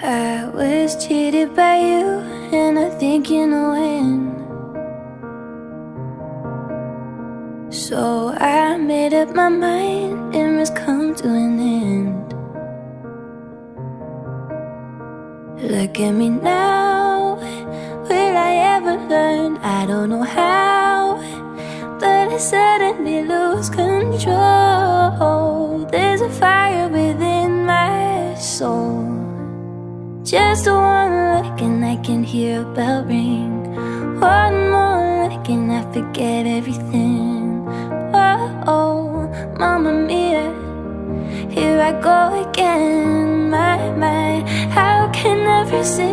I was cheated by you, and I think you know when. So I made up my mind, it must come to an end. Look at me now, will I ever learn? I don't know how, but I suddenly lose control. Just one look and I can hear a bell ring. One more look and I forget everything. Oh, oh, Mamma Mia, here I go again. My, my, how can I resist?